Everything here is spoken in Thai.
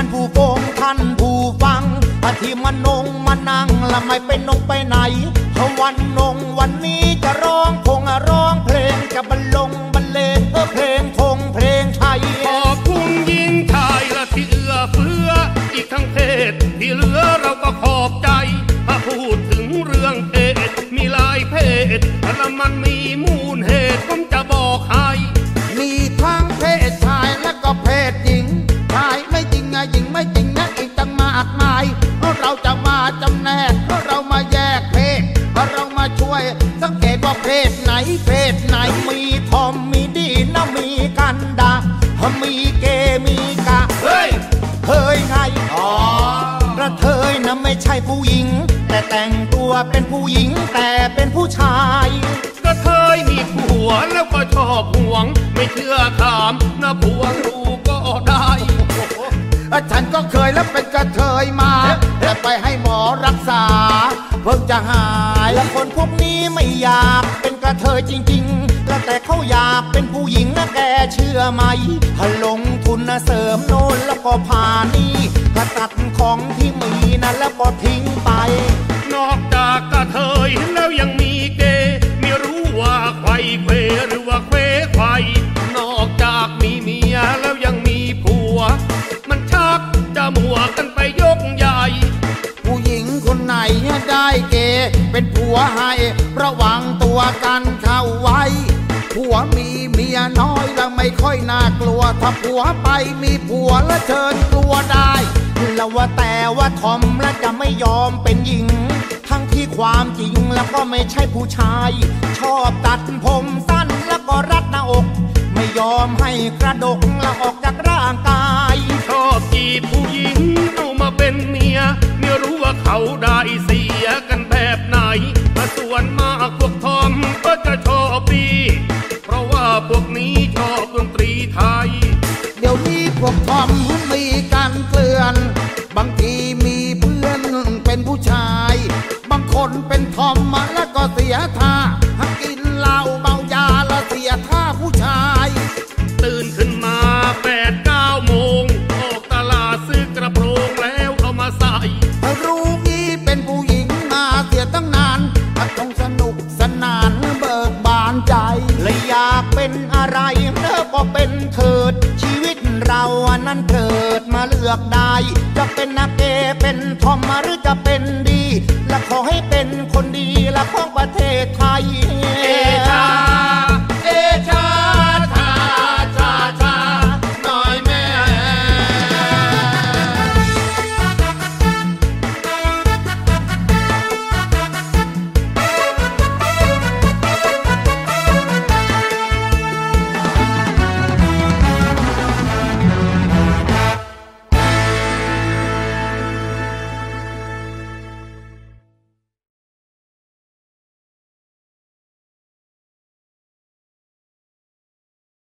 ท่านผู้ฟงท่านผู้ฟังปฏิมานงมานั่งละไม่ไปนงไปไหนเวันนงวันนี้จะร้องคงร้องเพลงจะบรรลงบรรเลงเพลงคงเพลงไทยขอบคุณยิ่งไทยละที่เอื้อเฟื้ออีกทั้งเพศที่เหลือเราก็ขอบใจ เพราะเราจะมาจำแนกเพราะเรามาแยกเพศเพราะเรามาช่วย สังเกตว่าเพศไหนเพศไหนมีทอมมีดีนะมีกันดามีเกย์มีกะเฮ้ยเคยไงอ๋อกระเทยนะไม่ใช่ผู้หญิง แต่แต่งตัวเป็นผู้หญิงแต่เป็นผู้ชายก็เคยมีผัวแล้วก็ชอบห่วง ไม่เชื่อถามนะผัวรู้ก็ได้ฉันก็เคยแล้วเป็นกระเทยมา แต่ไปให้หมอรักษา เพิ่งจะหายแล้วคนพวกนี้ไม่อยากเป็นกระเทยจริงๆแล้วแต่เขาอยากเป็นผู้หญิงนะแกเชื่อไหมถ้าลงทุนนะเสริมโน่นแล้วก็ผ่านี่ก็ตัดของที่มีนะแล้วก็ทิ้งไป นอกจากกระเทยแล้วยังมีเกย์ไม่รู้ว่าใครเควหรือว่าเควใครนอกจากมีเมียแล้วยังมีผัว มันชักจะมัวกัน เป็นผัวให้ ระวังตัวกันเข้าไว้ ผัวมีเมียน้อยแล้วไม่ค่อยน่ากลัว ถ้าผัวไปมีผัวแล้วเชิญกลัวได้แล้วว่าแต่ว่าทอมแล้วจะไม่ยอมเป็นหญิง ทั้งที่ความจริงแล้วก็ไม่ใช่ผู้ชาย ชอบตัดผมสั้นแล้วก็รัดหน้าอก ไม่ยอมให้กระดกแล้วออกจากร่างกาย ชอบจีบผู้หญิงเอามาเป็นเมียไม่รู้ว่าเขาได้ ส่วนมากพวกทอมก็จะชอบดี เพราะว่าพวกนี้ชอบดนตรีไทย เดี๋ยวนี้พวกทอมมีการเกลื่อน บางทีมีเพื่อนเป็นผู้ชาย บางคนเป็นทอมมาแล้วก็เสียท่าย เป็นอะไรเธอก็เป็นเถิด ชีวิตเรานั้นเกิดมาเลือกได้ จะเป็นนักเกเป็นทอมหรือจะเป็นดี และขอให้เป็นคนดีและของประเทศไทย